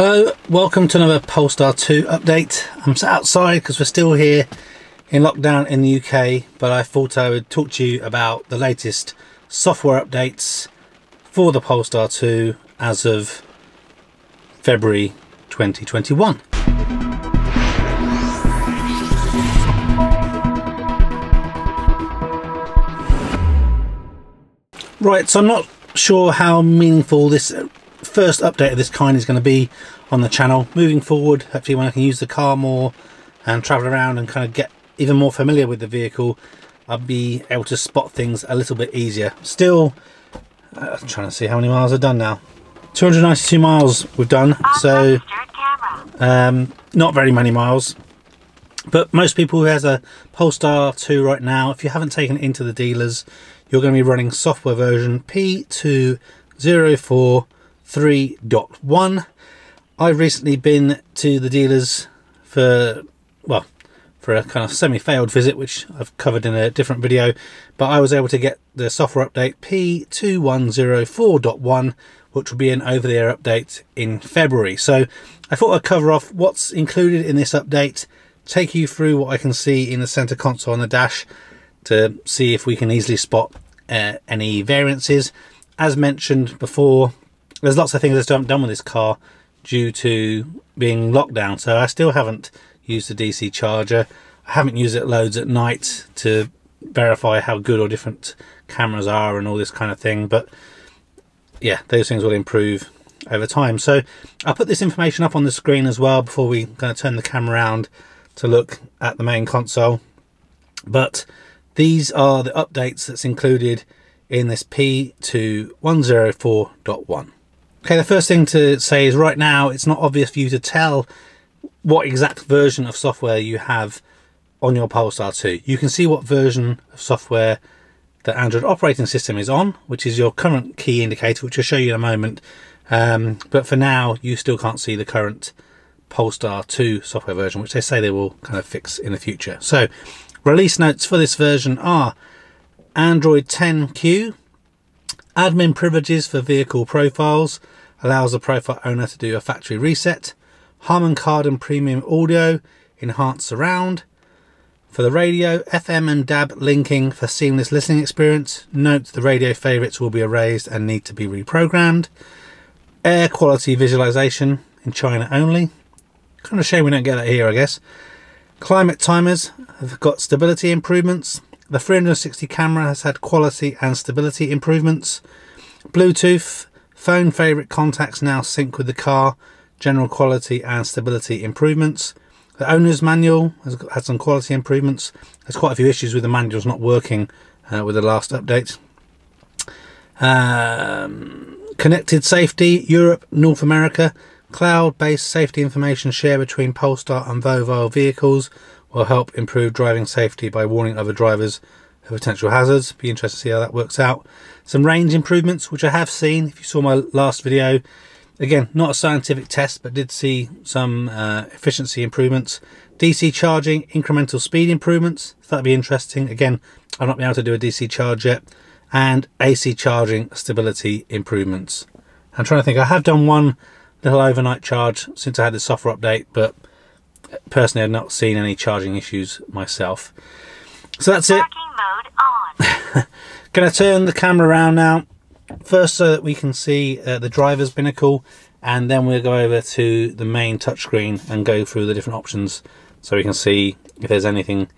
Hello, welcome to another Polestar 2 update. I'm sat outside because we're still here in lockdown in the UK, but I thought I would talk to you about the latest software updates for the Polestar 2 as of February 2021. Right, so I'm not sure how meaningful this first update of this kind is going to be on the channel. Moving forward, hopefully when I can use the car more and travel around and kind of get even more familiar with the vehicle, I'll be able to spot things a little bit easier. Still, uh, trying to see how many miles I've done now. 292 miles we've done, so um, not very many miles. But most people who has a Polestar 2 right now, if you haven't taken it into the dealers, you're going to be running software version P2043.1. I've recently been to the dealers for, well, for a kind of semi-failed visit, which I've covered in a different video, but I was able to get the software update P2104.1, which will be an over-the-air update in February. So I thought I'd cover off what's included in this update, take you through what I can see in the center console on the dash, to see if we can easily spot uh, any variances. As mentioned before, there's lots of things I still haven't done with this car due to being locked down. So I still haven't used the DC charger. I haven't used it loads at night to verify how good or different cameras are and all this kind of thing. But yeah, those things will improve over time. So I'll put this information up on the screen as well before we kind of turn the camera around to look at the main console. But these are the updates that's included in this P2104.1. Okay, the first thing to say is right now it's not obvious for you to tell what exact version of software you have on your Polestar 2. You can see what version of software the Android operating system is on, which is your current key indicator, which I'll show you in a moment. Um, but for now, you still can't see the current Polestar 2 software version, which they say they will kind of fix in the future. So Release notes for this version are Android 10Q, admin privileges for vehicle profiles, allows the profile owner to do a factory reset, Harman Kardon premium audio, enhanced surround. For the radio, FM and DAB linking for seamless listening experience. Note the radio favourites will be erased and need to be reprogrammed. Air quality visualization in China only. Kind of shame we don't get that here, I guess. Climate timers have got stability improvements. The 360 camera has had quality and stability improvements. Bluetooth, phone favourite contacts now sync with the car, general quality and stability improvements. The owner's manual has had some quality improvements. There's quite a few issues with the manuals not working uh, with the last update. Um, connected safety, Europe, North America, Cloud-based safety information share between Polestar and Volvo vehicles will help improve driving safety by warning other drivers of potential hazards. Be interested to see how that works out. Some range improvements, which I have seen. If you saw my last video, again, not a scientific test, but did see some uh, efficiency improvements. DC charging, incremental speed improvements. So that'd be interesting. Again, I've not been able to do a DC charge yet. And AC charging stability improvements. I'm trying to think. I have done one little overnight charge since I had the software update, but personally I've not seen any charging issues myself. So that's it. Gonna turn the camera around now, first so that we can see uh, the driver's binnacle, and then we'll go over to the main touchscreen and go through the different options so we can see if there's anything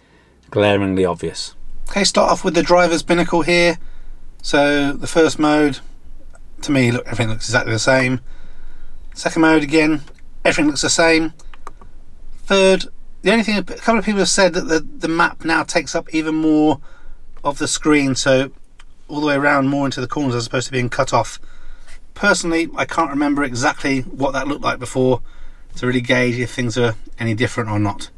glaringly obvious. Okay, start off with the driver's binnacle here. So the first mode, to me, look, everything looks exactly the same. Second mode again, everything looks the same. Third, the only thing a couple of people have said that the, the map now takes up even more of the screen, so all the way around more into the corners as opposed to being cut off. Personally, I can't remember exactly what that looked like before to really gauge if things are any different or not.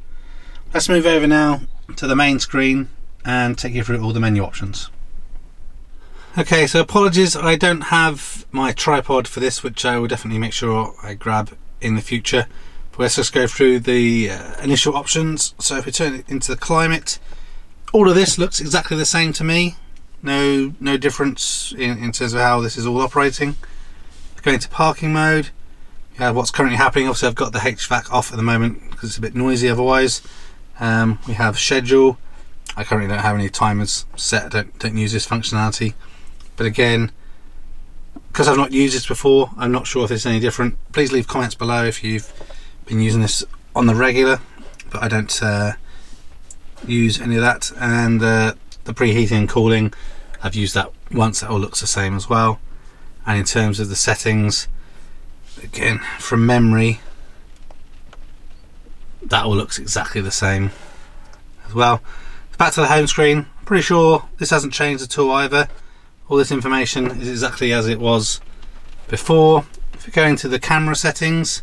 Let's move over now to the main screen and take you through all the menu options. Okay, so apologies, I don't have my tripod for this, which I will definitely make sure I grab in the future. Let's just go through the uh, initial options. So if we turn it into the climate, all of this looks exactly the same to me. No, no difference in, in terms of how this is all operating. Going to parking mode, Yeah, what's currently happening, obviously I've got the HVAC off at the moment because it's a bit noisy otherwise. Um, we have schedule. I currently don't have any timers set, I don't, don't use this functionality. But again, because I've not used this before, I'm not sure if it's any different. Please leave comments below if you've been using this on the regular, but I don't uh, use any of that. And uh, the preheating and cooling, I've used that once, that all looks the same as well. And in terms of the settings, again from memory that all looks exactly the same as well. Back to the home screen. Pretty sure this hasn't changed at all either. All this information is exactly as it was before. If we go into the camera settings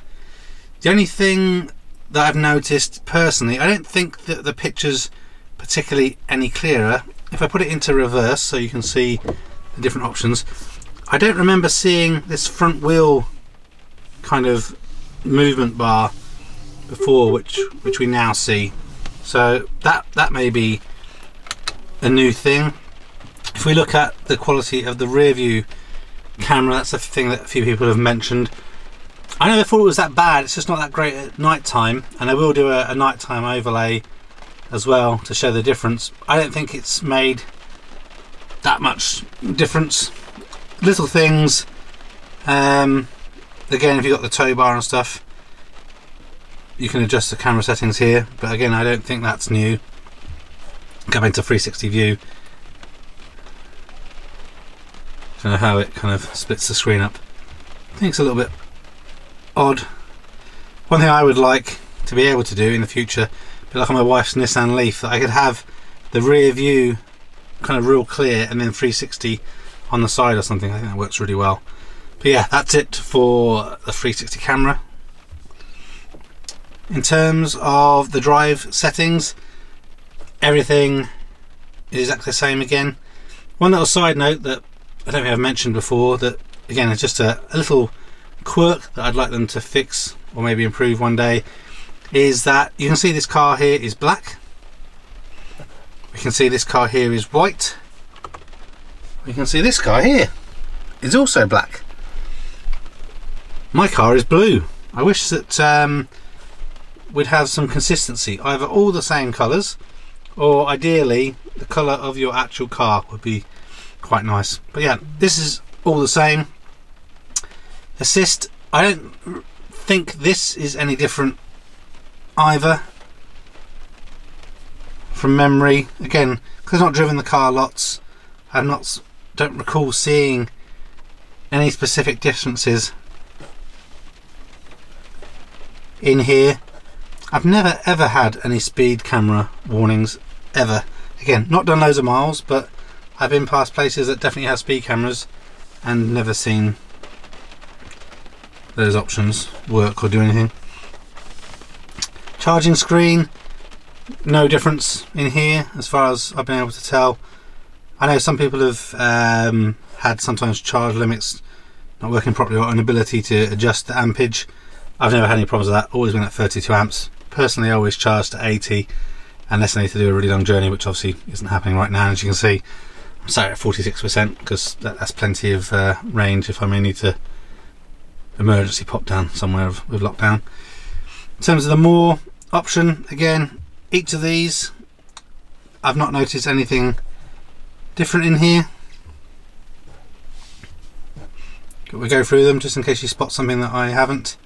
the only thing that I've noticed personally I don't think that the pictures particularly any clearer. If I put it into reverse so you can see the different options I don't remember seeing this front wheel kind of movement bar before which which we now see. So that that may be a new thing. If we look at the quality of the rear view camera that's a thing that a few people have mentioned I never thought it was that bad. It's just not that great at night time and I will do a, a nighttime overlay as well to show the difference. I don't think it's made that much difference. Little things um, again if you've got the tow bar and stuff you can adjust the camera settings here. But again I don't think that's new. Go into 360 view. Don't know how it kind of splits the screen up. I think it's a little bit odd one thing I would like to be able to do in the future be like on my wife's Nissan Leaf that I could have the rear view kind of real clear and then 360 on the side or something I think that works really well but yeah, that's it for the 360 camera. In terms of the drive settings, everything is exactly the same again. One little side note that I don't think I've mentioned before that again is just a, a little quirk that I'd like them to fix or maybe improve one day is that you can see this car here is black we can see this car here is white we can see this car here is also black my car is blue. I wish that um, we'd have some consistency, either all the same colours or ideally the colour of your actual car would be quite nice. But yeah, this is all the same. Assist, I don't think this is any different either from memory. Again, because I've not driven the car lots, I not don't recall seeing any specific differences in here. I've never ever had any speed camera warnings ever. Again, not done loads of miles, but I've been past places that definitely have speed cameras and never seen those options work or do anything. Charging screen, no difference in here as far as I've been able to tell. I know some people have um, had sometimes charge limits not working properly or an ability to adjust the ampage I've never had any problems with that, always been at 32 amps. Personally, I always charge to 80 unless I need to do a really long journey, which obviously isn't happening right now. As you can see, I'm sat at 46% because that, that's plenty of uh, range if I may need to emergency pop down somewhere with lockdown. In terms of the more option, again, each of these, I've not noticed anything different in here. We go through them just in case you spot something that I haven't.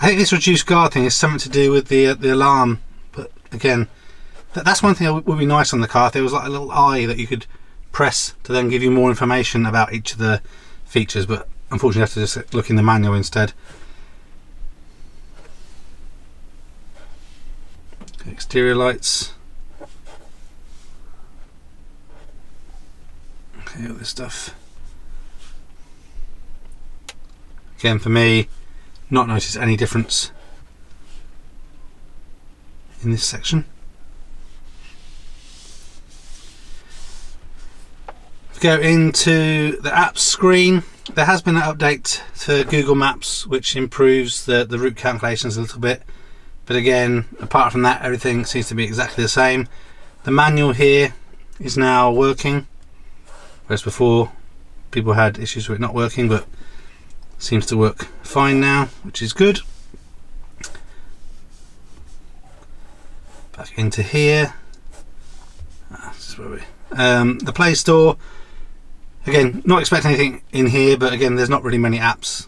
I think this reduced guard thing is something to do with the uh, the alarm. But again, that, that's one thing that would be nice on the car. There was like a little eye that you could press to then give you more information about each of the features. But unfortunately, you have to just look in the manual instead. Exterior lights. Okay, all this stuff. Again, for me, not notice any difference in this section. Go into the apps screen. There has been an update to Google Maps which improves the, the route calculations a little bit. But again, apart from that, everything seems to be exactly the same. The manual here is now working, whereas before people had issues with it not working, but seems to work fine now, which is good. Back into here. Ah. Um, the Play Store. Again, not expecting anything in here, but again, there's not really many apps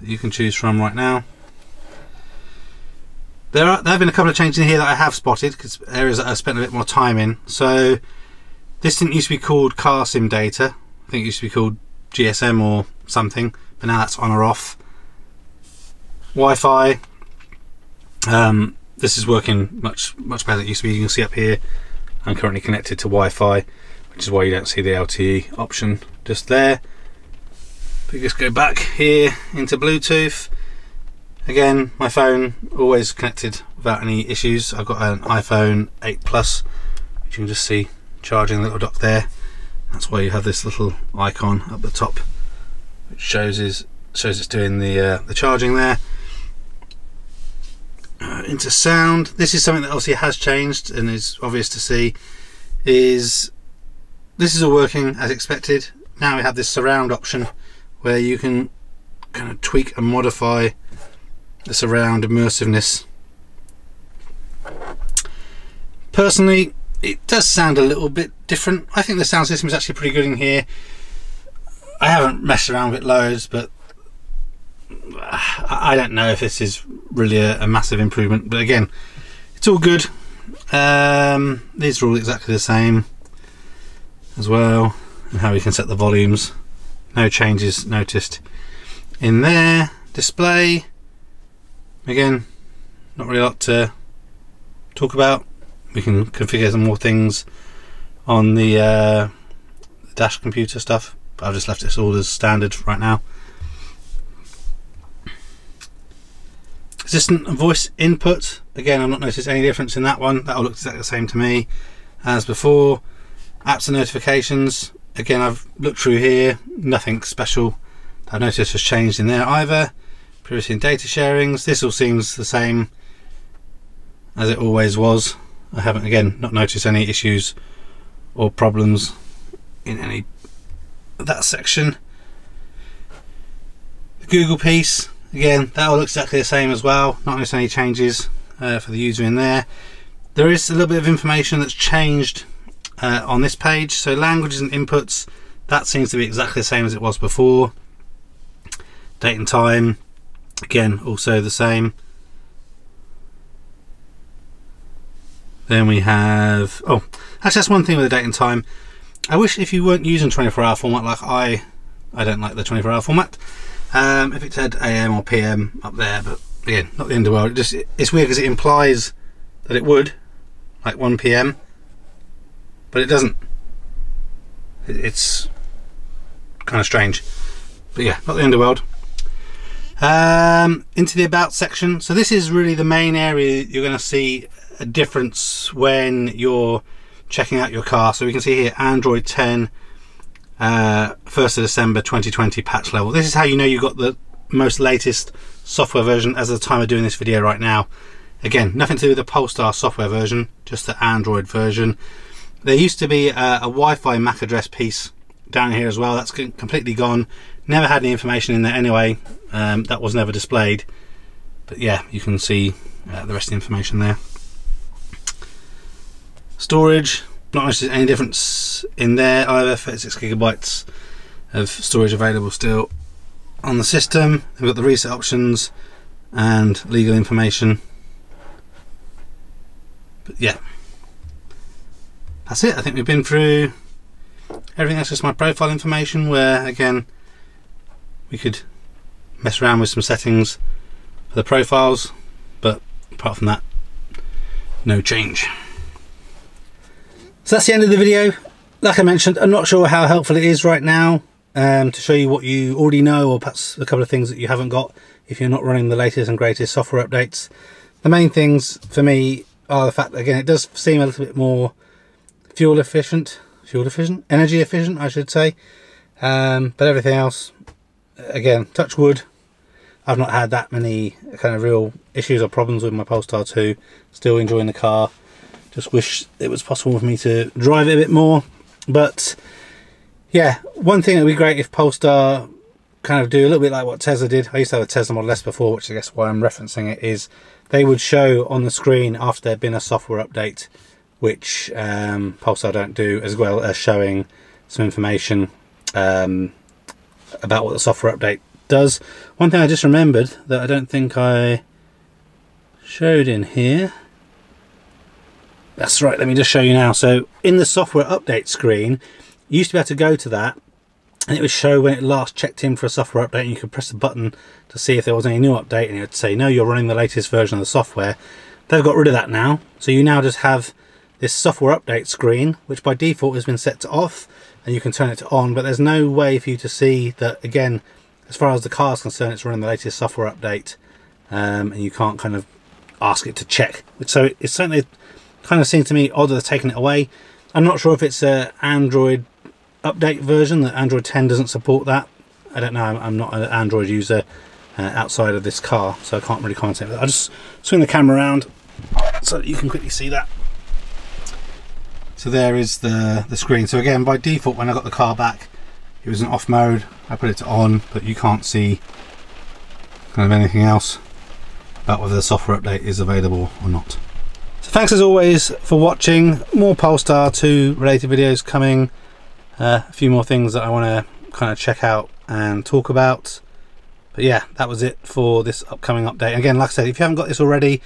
that you can choose from right now. There, are, there have been a couple of changes in here that I have spotted because areas that I spent a bit more time in. So this didn't used to be called car sim data. I think it used to be called GSM or something, but now that's on or off. Wi-Fi. Um, this is working much much better than it used to be. You can see up here, I'm currently connected to Wi-Fi, which is why you don't see the LTE option just there. We just go back here into Bluetooth, again, my phone always connected without any issues. I've got an iPhone 8 Plus, which you can just see charging the little dock there. That's why you have this little icon up the top, which shows is shows it's doing the uh, the charging there. Uh, into sound, this is something that obviously has changed and is obvious to see. Is this is all working as expected? Now we have this surround option where you can kind of tweak and modify the surround immersiveness. Personally, it does sound a little bit different. I think the sound system is actually pretty good in here. I haven't messed around with it loads, but I don't know if this is really a, a massive improvement. But again, it's all good. Um, these are all exactly the same as well, and how we can set the volumes. No changes noticed in there. Display. Again, not really a lot to talk about we can configure some more things on the uh, dash computer stuff but I've just left this all as standard right now assistant voice input again I've not noticed any difference in that one that all looks exactly the same to me as before apps and notifications. Again I've looked through here nothing special I've noticed has changed in there either. Previously in data sharings this all seems the same as it always was. I haven't again not noticed any issues or problems in any that section. The Google piece again that all looks exactly the same as well. Not noticed any changes uh, for the user in there. There is a little bit of information that's changed uh, on this page so languages and inputs that seems to be exactly the same as it was before date and time again also the same Then we have, oh, actually that's one thing with the date and time. I wish if you weren't using 24 hour format like I, I don't like the 24 hour format. Um, if it said AM or PM up there, but again, not the end of the world. It just, it's weird because it implies that it would, like 1 PM, but it doesn't. It's kind of strange. But yeah, not the end of the world. Um, into the about section. So this is really the main area you're going to see a difference when you're checking out your car. So we can see here Android 10, uh, 1st of December 2020 patch level. This is how you know you've got the most latest software version as of the time of doing this video right now. Again, nothing to do with the Polestar software version, just the Android version. There used to be a, a Wi-Fi MAC address piece down here as well. That's completely gone. Never had any information in there anyway. Um, that was never displayed. But yeah, you can see uh, the rest of the information there. Storage, not much any difference in there either, 36 gigabytes of storage available still on the system. We've got the reset options and legal information. But yeah, that's it. I think we've been through everything. That's just my profile information where again, we could mess around with some settings for the profiles, but apart from that, no change. So that's the end of the video. Like I mentioned, I'm not sure how helpful it is right now um, to show you what you already know or perhaps a couple of things that you haven't got if you're not running the latest and greatest software updates. The main things for me are the fact that, again, it does seem a little bit more fuel efficient, fuel efficient, energy efficient, I should say. Um, but everything else, again, touch wood, I've not had that many kind of real issues or problems with my Polestar 2. Still enjoying the car. Just wish it was possible for me to drive it a bit more. But yeah, one thing that would be great if Polestar kind of do a little bit like what Tesla did. I used to have a Tesla Model S before, which I guess why I'm referencing it is they would show on the screen after there'd been a software update, which um, Polestar don't do, as well as showing some information um, about what the software update does. One thing I just remembered that I don't think I showed in here. That's right, let me just show you now. So in the software update screen, you used to be able to go to that and it would show when it last checked in for a software update and you could press the button to see if there was any new update and it would say no you're running the latest version of the software they've got rid of that now so you now just have this software update screen which by default has been set to off and you can turn it to on but there's no way for you to see that again as far as the car is concerned it's running the latest software update um, and you can't kind of ask it to check so it's certainly kind of seems to me odd that they're taking it away I'm not sure if it's a Android update version that Android 10 doesn't support that. I don't know, I'm, not an Android user uh, outside of this car, so I can't really comment it. I'll just swing the camera around so that you can quickly see that. So there is the, the screen. So again, by default, when I got the car back, it was in off mode. I put it to on, but you can't see kind of anything else about whether the software update is available or not. So thanks as always for watching. More Polestar 2 related videos coming uh, a few more things that I want to kind of check out and talk about. But yeah, that was it for this upcoming update. Again, like I said, if you haven't got this already,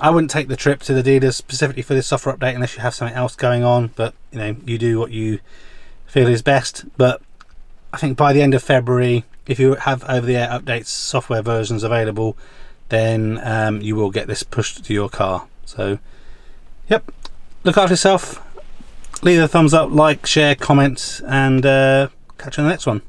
I wouldn't take the trip to the dealers specifically for this software update unless you have something else going on. But you know, you do what you feel is best. But I think by the end of February, if you have over-the-air updates software versions available, then um, you will get this pushed to your car. So, yep, look after yourself leave a thumbs up, like, share, comment, and uh, catch you on the next one.